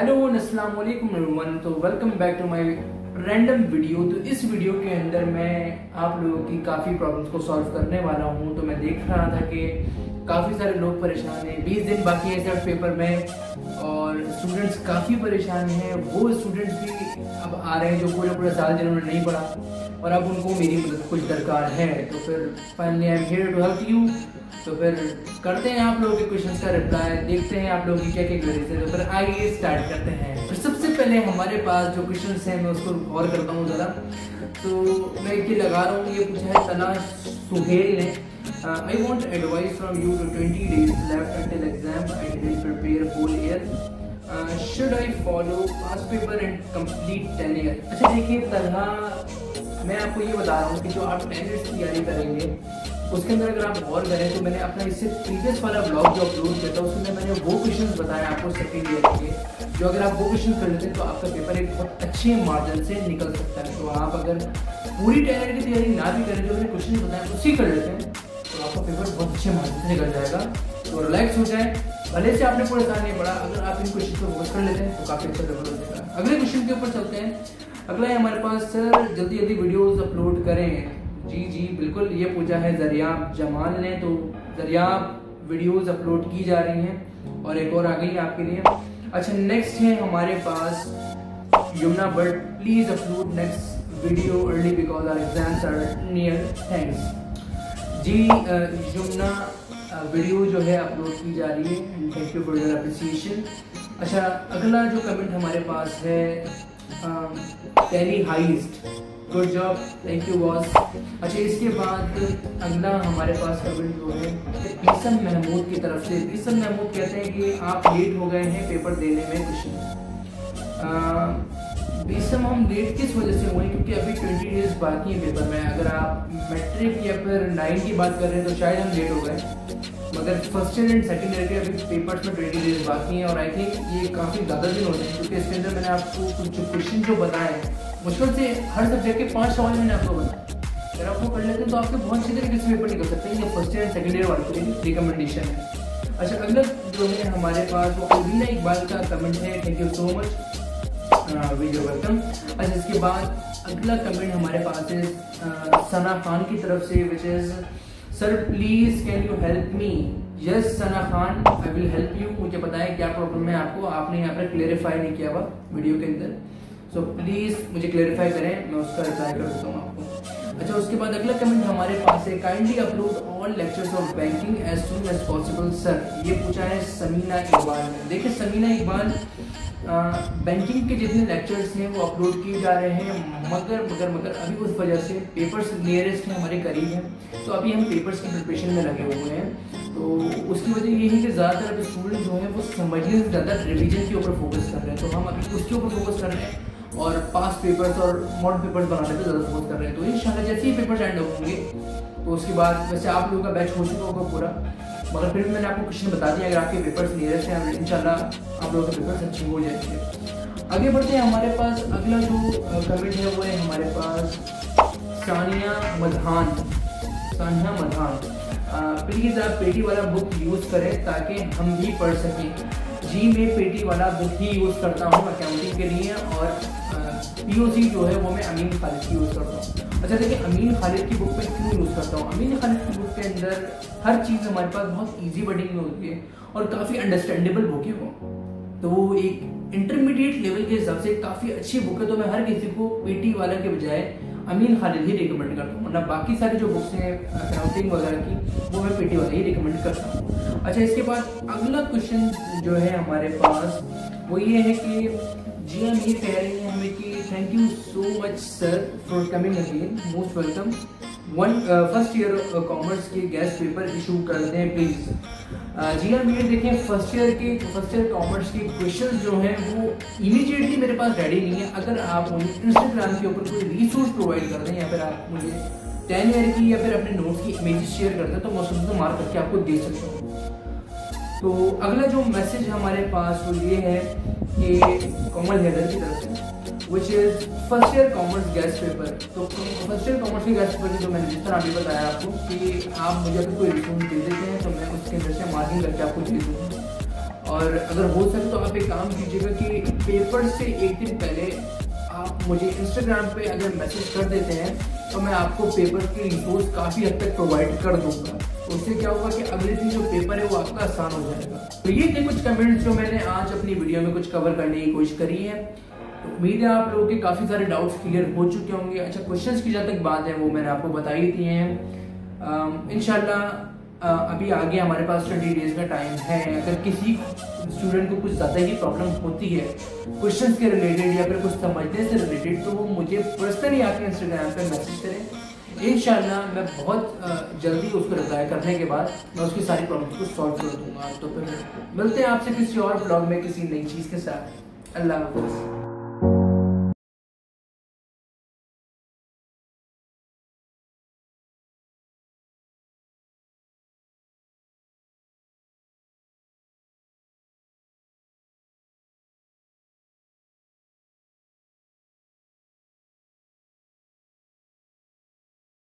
अस्सलाम वालेकुम एवरीवन तो welcome back to my random video तो इस वीडियो के अंदर मैं आप लोगों की काफ़ी प्रॉब्लम्स को सॉल्व करने वाला हूँ। तो मैं देख रहा था कि काफ़ी सारे लोग परेशान हैं। 20 दिन बाकी है सर पेपर में और स्टूडेंट्स काफ़ी परेशान हैं। वो स्टूडेंट्स भी अब आ रहे हैं जो पूरे पूरे साल जिन्होंने नहीं पढ़ा। और अब उनको मेरी मदद कुछ दरकार है तो फिर finally I am here to help you तो फिर करते हैं आप लोगों के क्वेश्चन का रिप्लाई देखते हैं आप लोगों की क्या क्या क्वेरीज है तो फिर आइए स्टार्ट करते हैं। फिर सबसे पहले हमारे पास जो क्वेश्चन हैं, मैं उसको गौर करता हूँ ज़रा। तो मैं ये लगा रहा हूँ, ये पूछा है तना सुहेल ने I want advice from you to twenty days left exam I prepare whole year should I follow past paper and ten year अच्छा देखिए तरह मैं आपको ये बता रहा हूँ कि जो आप टेन ईयर्स की तैयारी करेंगे, उसके अंदर अगर आप गौर करें तो मैंने अपना इससे प्रीवियस वाला ब्लॉग जो अपलोड किया था, उसमें मैंने वो क्वेश्चन बताया आपको सेकेंड ईयर के, जो अगर आप वो क्वेश्चन कर लेते हैं तो आपका पेपर एक बहुत अच्छे मार्जिन से निकल सकता है। तो आप अगर पूरी टेलर की तैयारी ना भी करें, जो मैंने क्वेश्चन बताया उसी कर लेते हैं तो आपका पेपर बहुत अच्छे मार्जिन से निकल जाएगा। तो रिलैक्स हो जाए, भले से आपने पूरे साल नहीं पढ़ा, अगर आप इन क्वेश्चन को फोकस कर लेते हैं तो काफ़ी अच्छा पेपर हो जाएगा अगले क्वेश्चन के ऊपर चलते हैं। अगला है हमारे पास, सर, जल्दी जल्दी वीडियोस अपलोड करें। जी जी, बिल्कुल, ये पूछा है जरियाब जमाल ने तो जरियाब वीडियोस अपलोड की जा रही हैं। और एक और आ गई आपके लिए। अच्छा नेक्स्ट है हमारे पास, Yamuna but please upload next video early because our exams are near thanks ji Yamuna video जो है अपलोड की जा रही है thank you for your appreciation अच्छा अगला जो कमेंट हमारे पास है टेली heist good job thank you boss अच्छा इसके बाद अगला हमारे पास कमेंट जो है। बीसम महमूद की तरफ़ से। बीसम महमूद कहते हैं कि आप लेट हो गए हैं पेपर देने में कुछ बीसम हम लेट किस वजह से हुए? क्योंकि अभी ट्वेंटी डेज़ बाकी है पेपर में। अगर आप मैट्रिक या फिर नाइन की बात कर रहे हैं तो शायद हम लेट हो गए। मगर first year and second year के अभी पेपर्स में ट्वेंटी डेज़ बाकी हैं और आई थिंक ये काफ़ी ज़्यादा दिन होते हैं क्योंकि इसके अंदर मैंने आपको कुछ क्वेश्चन जो बताए हैं, मुश्किल से हर सब्जेक्ट के पाँच सवाल मैंने आपको बताया अगर आप वो कर लेते हैं तो आपके बहुत अच्छे तरीके से पेपर निकल सकते हैं, ये first year and second year वाले के लिए रिकमेंडेशन है। अच्छा अगला जो है हमारे पास वो अलवीना इकबाल का कमेंट है thank you so much video welcome अच्छा इसके बाद अगला कमेंट हमारे पास है सना खान की तरफ़ से which is sir please can you help me yes Sana Khan I will help you मुझे बताएँ क्या प्रॉब्लम है आपको? आपने यहाँ पर क्लेरिफाई नहीं किया हुआ वीडियो के अंदर। सो प्लीज़ मुझे क्लेरिफाई करें। मैं उसका रिप्लाई कर देता हूँ आपको। अच्छा उसके बाद अगला कमेंट हमारे पास है। Kindly upload all lectures of banking as soon as possible sir ये पूछा है समीना इकबाल ने। देखिए, समीना इकबाल बैंकिंग के जितने लेक्चर्स हैं, वो अपलोड किए जा रहे हैं, मगर मगर मगर, अभी उस वजह से पेपर्स नियरेस्ट हैं, हमारे करीब हैं तो अभी हम पेपर्स की प्रिपरेशन में लगे हुए हैं तो उसकी वजह ये है कि ज़्यादातर अभी स्टूडेंट जो हैं, वो समझने से ज़्यादा रिविजन के ऊपर फोकस कर रहे हैं तो हम अभी उसके ऊपर फोकस कर रहे हैं और पास पेपर्स और मॉडल पेपर्स बनाने पर ज़्यादा फोकस कर रहे हैं तो इन जैसे ही पेपर्स एंड होंगे तो उसके बाद, वैसे आप लोगों का बैच हो चुका होगा पूरा मगर फिर भी मैंने आपको क्वेश्चन बता दिया। अगर आपके पेपर्स नियरेस्ट हैं, इंशाल्लाह आप लोगों के पेपर्स अच्छे हो जाएँगे। आगे बढ़ते हैं हमारे पास। अगला जो कमेंट है वो है हमारे पास सानिया मधान सानिया मधान प्लीज़ आप पेटी वाला बुक यूज़ करें ताकि हम भी पढ़ सकें। जी, मैं पेटी वाला बुक ही यूज़ करता हूँ अकाउंटिंग के लिए और पीओसी जो है वो मैं अमीन खालिद की यूज़ करता हूँ। अच्छा देखिए अमीन खालिद की बुक में क्यों यूज़ करता हूँ? अमीन खालिद की बुक के अंदर हर चीज़ हमारे पास बहुत ईजी वर्डिंग में होती है और काफ़ी अंडरस्टैंडेबल बुक है वो। तो वो एक इंटरमीडिएट लेवल के हिसाब से काफ़ी अच्छी बुक है तो मैं हर किसी को पीटी वाला के बजाय अमीन खालिद ही रिकमेंड करता हूँ। वरना बाकी सारी जो बुक्स हैं अकाउंटिंग वगैरह की, वो मैं पीटी वाला ही रिकमेंड करता हूँ। अच्छा इसके बाद अगला क्वेश्चन जो है हमारे पास वो ये है कि जी हम ये कह रहे हैं हमें कि thank you so much sir for coming again most welcome one first year commerce के गैस पेपर इशू कर दें प्लीज़ जी हम ये देखें फ़र्स्ट ईयर के फ़र्स्ट ईयर कॉमर्स के क्वेश्चन जो हैं, वो इमीडिएटली मेरे पास रेडी नहीं है। अगर आप मुझे इंस्टाग्राम के ऊपर कोई रिसोर्स प्रोवाइड कर दें या फिर आप मुझे टेन ईयर की या फिर अपने नोट्स की इमेज शेयर कर दें तो मैं उसको मार्क करके आपको दे सकता हूँ। तो अगला जो मैसेज हमारे पास वो ये है कि कॉमल हैदर की तरफ़ से which is first year commerce guess paper तो फ़र्स्ट ईयर कॉमर्स के गैस पेपर की जो मैंने जिस तरह अभी बताया आपको कि आप मुझे अगर कोई रिफॉर्म दे देते हैं तो मैं उसके अंदर से मार्किंग करके आपको दे दूँगा। और अगर हो सके तो आप एक काम कीजिएगा कि पेपर से एक दिन पहले आप मुझे इंस्टाग्राम पे अगर मैसेज कर देते हैं तो मैं आपको पेपर की रिपोर्ट काफ़ी हद तक प्रोवाइड कर दूँगा। उससे क्या होगा कि अगले दिन जो पेपर है वो आपका आसान हो जाएगा। तो ये थे कुछ कमेंट्स जो मैंने आज अपनी वीडियो में कुछ कवर करने की कोशिश करी है। तो उम्मीद है आप लोगों के काफ़ी सारे डाउट्स क्लियर हो चुके होंगे। अच्छा क्वेश्चन की जहाँ तक बात है वो मैंने आपको बता ही। दिए हैं इनशाला अभी आगे हमारे पास ट्वेंटी डेज़ का टाइम है। अगर किसी स्टूडेंट को कुछ ज़्यादा ही प्रॉब्लम होती है क्वेश्चंस के रिलेटेड या फिर कुछ समझने से रिलेटेड तो वो मुझे पर्सनली आके इंस्टाग्राम पर मैसेज करें। इन मैं बहुत जल्दी उसको रिप्लाई करने के बाद मैं उसकी सारी प्रॉब्लम को सॉल्व कर दूँगा। तो फिर मिलते हैं आपसे किसी और ब्लॉग में किसी नई चीज़ के साथ। अल्लाह हाफ़